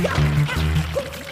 Yeah.